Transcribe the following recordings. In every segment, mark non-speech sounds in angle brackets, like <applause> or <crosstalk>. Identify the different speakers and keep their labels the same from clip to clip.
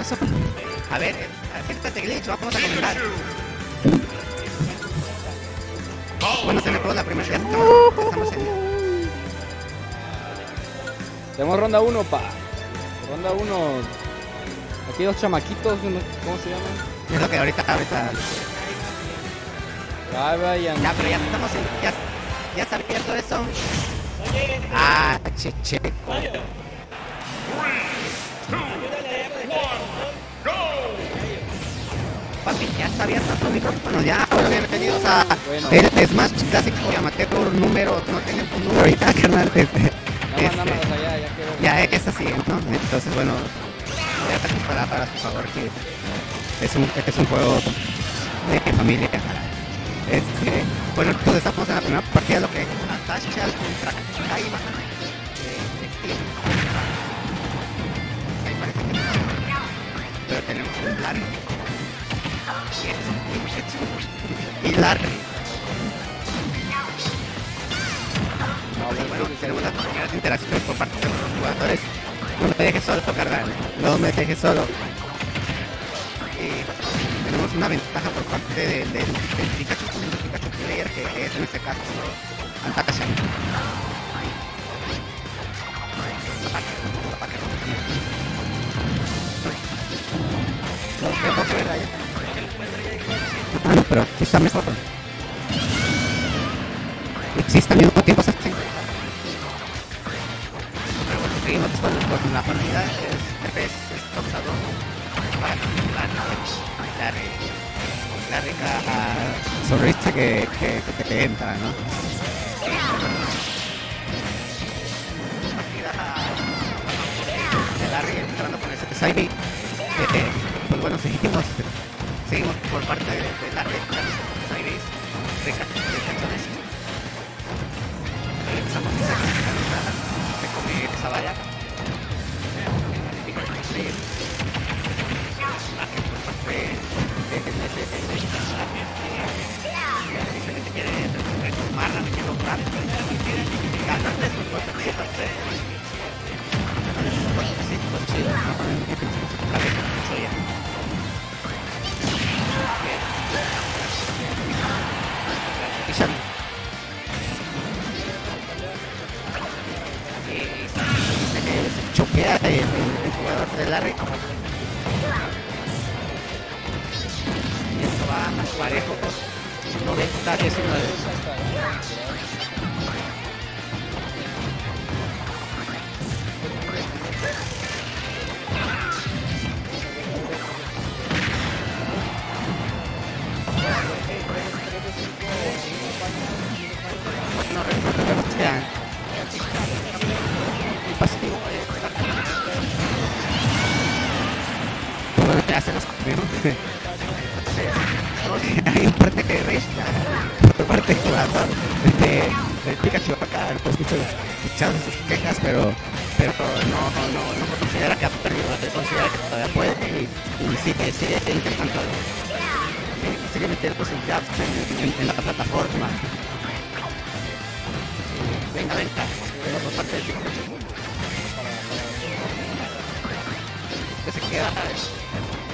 Speaker 1: eso. A ver, acércate Glitch, vamos a comentar. Bueno, tenemos la primera, ya estamos, estamos en...
Speaker 2: Tenemos ronda 1, pa. Ronda 1. Aquí dos chamaquitos, ¿cómo se llaman?
Speaker 1: Es lo que ahorita, ahorita...
Speaker 2: Ya vayan.
Speaker 1: Ya, pero ya estamos en... Ya, ya está abierto eso. Ah, che, che. Ya está abierto tu micrófono, ya. Bienvenidos a
Speaker 2: Bueno.
Speaker 1: el Smash Clásico Amateur número, no un número ahorita, <laughs> carnal. Este, este,
Speaker 2: ya, ya
Speaker 1: ya es así, ¿no? Entonces, bueno, ya está para, para por favor, que es un, es un juego de familia. Este, bueno, entonces estamos en la primera partida, lo que Natasha contra No me dejes solo. Y tenemos una ventaja por parte del, del, del Pikachu, del Pikachu player, que es en este caso ahí. Ah, no, pero está mejor. Existe al mismo tiempo así. Pero bueno, seguimos con, la partida. Es TPS, es topsador. Para la, la, la rica sonrisa que, que, que te entra, ¿no? De Larry entrando con ese. Eh, pues bueno, seguimos, seguimos por parte de, de Larry entrando con. Rica, rica Empezamos a hacer de comer esa valla. Choquea el, jugador de Larry. Y esto va más parejo. 90 19. No recuerdo que sea se los comieron. Hay un parte que resta por parte del jugador de, de Pikachu acá, pues escucho, escuchando sus quejas, pero pero no, no, no considera que ha perdido, considera que todavía puede y, y sigue, sigue intentando sigue metiendo sus jabs en, la plataforma. Venga, venga, venga por parte de Pikachu. Que se queda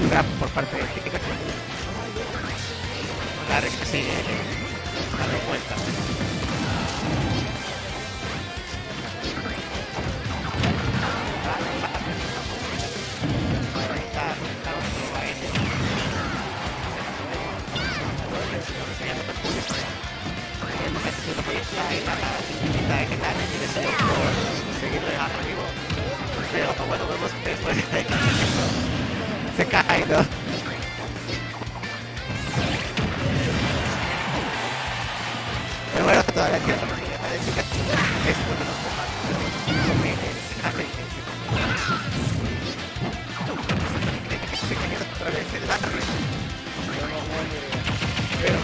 Speaker 1: un grab por parte de. Larry que sigue dando vueltas. Pero bueno, vemos después de se cae, ¿no? Pero bueno, todavía queda la mayoría de Pikachu. Es uno de los Se cayó otra vez el Larry. Pero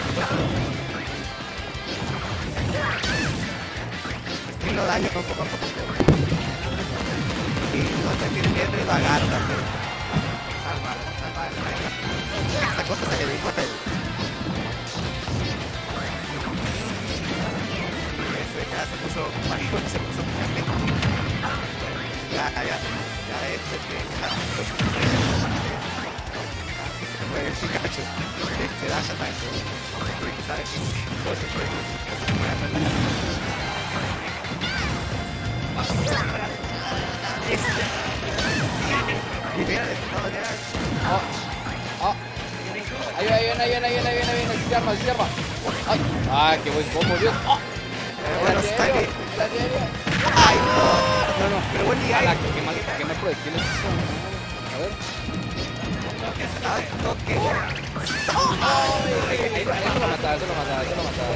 Speaker 1: estilo daño poco a poco. Y no te tiene miedo y lo Esta cosa se le se puso se puso.
Speaker 2: Ahí viene, ahí viene, ahí viene, ahí viene, ahí viene, ahí viene. Se arma, se arma. Ay, ah, qué buen combo, Dios. Oh.
Speaker 1: Bueno, está
Speaker 2: gladiario.
Speaker 1: ¡Ay, no!
Speaker 2: No, no,
Speaker 1: Pero buen día.
Speaker 2: Ala, qué mal, qué mal proyectiles. A ver. Ahí, ahí, ahí lo mataba, se lo mataba, se lo mataba.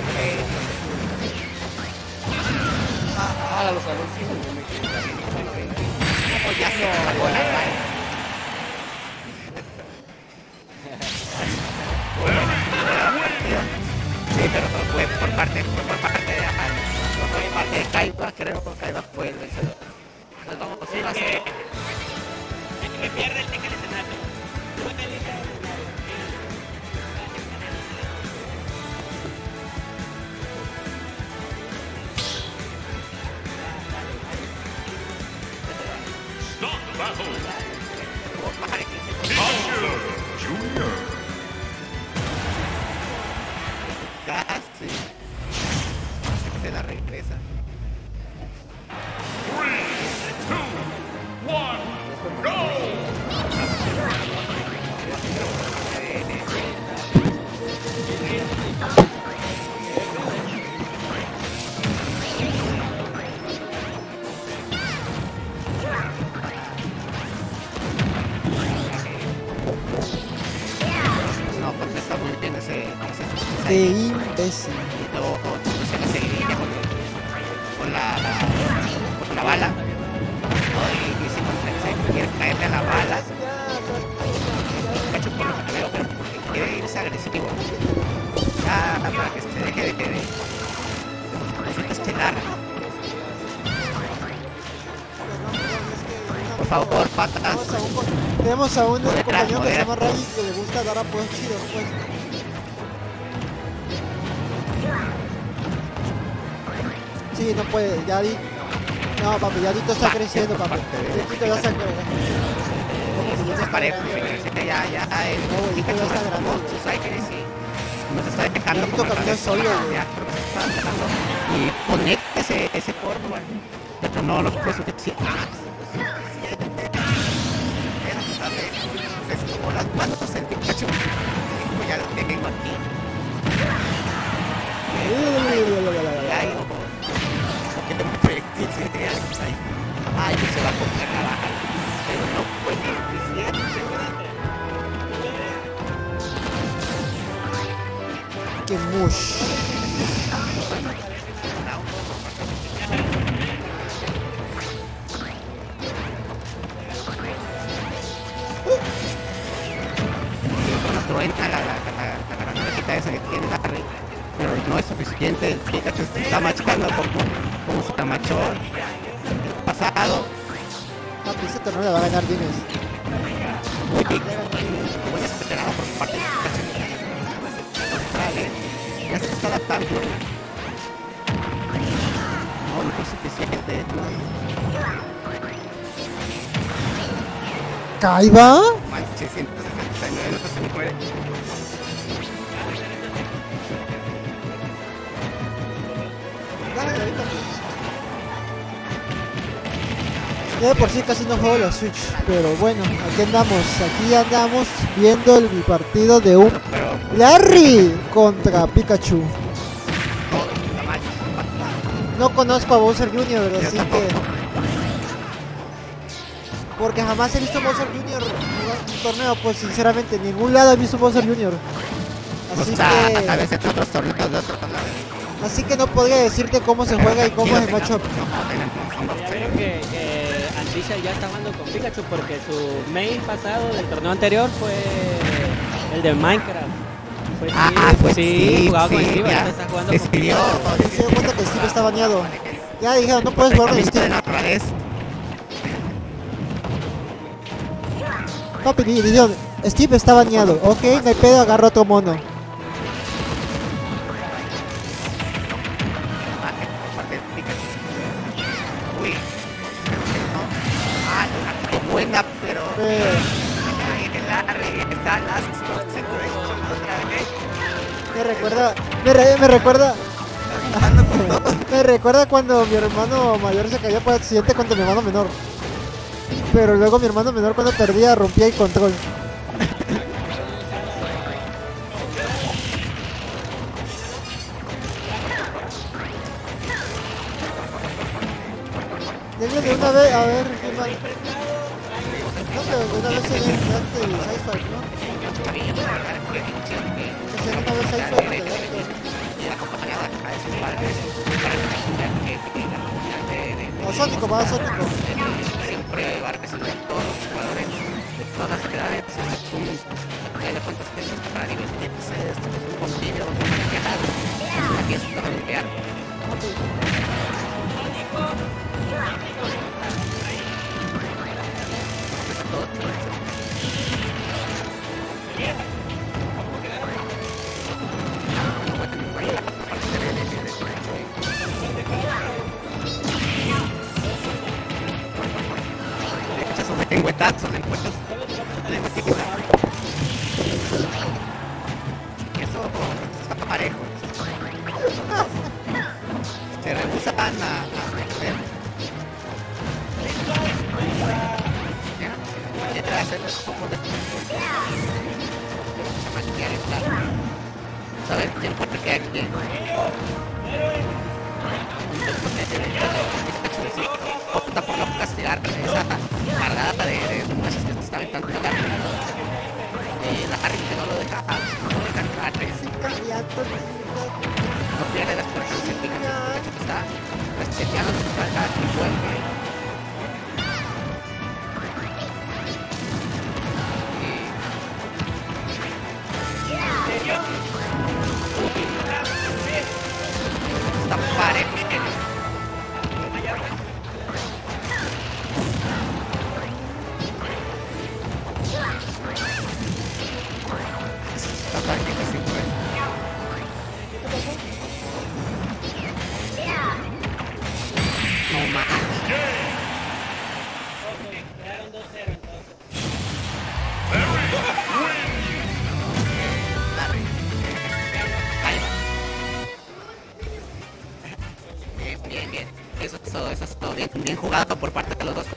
Speaker 2: Ah,
Speaker 1: se pero fue por parte, fue por parte de fue por parte de Kaiba, creo que Kaiba fue el vencedor. Entonces vamos a hacer
Speaker 3: que pierde el ticket escenario. <laughs>
Speaker 1: casi. Se la regresa.
Speaker 4: Qué imbécil.
Speaker 1: luego se seguiría con, con la, con la bala ¿no? y si quiere caerle a la bala Pikachu por lo que veo pero quiere irse agresivo ya para que se deje de de estelar por favor patas
Speaker 4: Tenemos a un, compañero que se llama. Ray que le gusta dar apoyos Sí, no puede, ya di... No, papi, ya Dito está creciendo, papi. Ya está creciendo.
Speaker 1: se ya ya es
Speaker 4: No,
Speaker 1: Pikachu
Speaker 4: ya está
Speaker 1: es
Speaker 4: grande.
Speaker 1: y no se está dejando
Speaker 4: solo, güey.
Speaker 1: se y conecta ese ese corvo güey. pero no no fue suficiente como las manos del Pikachu Dijo, ya lo tengo aquí cereal ay que se va a la pero no
Speaker 4: Que mush.
Speaker 1: la, esa que tiene pero no es suficiente, Pikachu está machacando como, pasado,
Speaker 4: Papi, ese torneo le va a ganar Dines.
Speaker 1: muy desesperado por parte Pikachu. Australia, ya se está adaptando. No, no es suficiente, no.
Speaker 4: ¿Kaiba?
Speaker 1: Manches, 169, no se muere.
Speaker 4: Yo de por sí casi no juego la Switch, pero bueno, aquí andamos, aquí andamos viendo el partido de un Larry contra Pikachu. No conozco a Bowser Jr., así que... Porque jamás he visto a Bowser Jr. jugar un torneo, pues sinceramente, en ningún lado he visto a Bowser Jr.
Speaker 1: O
Speaker 4: Así
Speaker 1: sea, a
Speaker 4: que...
Speaker 1: veces en otros torneos de.
Speaker 4: Así que no podría decirte cómo se juega y cómo es el matchup.
Speaker 5: Ya vieron que, que Antisha ya está jugando con Pikachu porque su main pasado del torneo anterior fue el de Minecraft. Fue
Speaker 1: Ah,
Speaker 5: Steve,
Speaker 1: ah, fue
Speaker 5: sí,
Speaker 1: Steve,
Speaker 5: jugaba con Steve,
Speaker 1: ya.
Speaker 5: está jugando con. Pikachu.
Speaker 4: Se dio cuenta que Steve está baneado. Ya dijeron, no puedes jugar con Steve. di- dijeron, Steve está baneado. Ok, no hay pedo, agarro otro mono. Me, re- me recuerda, <laughs> me recuerda cuando mi hermano mayor se cayó por accidente contra mi hermano menor. Pero luego mi hermano menor cuando perdía rompía el control. De una vez, a ver, ¿qué más? No, pero una vez se le date el five, ¿no? Que se una vez high five, te da todo. O Sónico, va Sónico.
Speaker 1: siempre a recibir a todos los jugadores de todas las edades. Es un final de cuentas es para divertirse, es un viajar. Aquí es una familiar. Un lengüetazo, lengüetas, lengüetitas. Eso está parejo. Se rehusan a, a poco de maquillar el plato. Saber quién por esa cargada de, de que se está aventando la eh, la Harry que no lo deja no lo deja entrar no pierde las fuerzas hecho está reseteando su carga y vuelve por parte de los dos.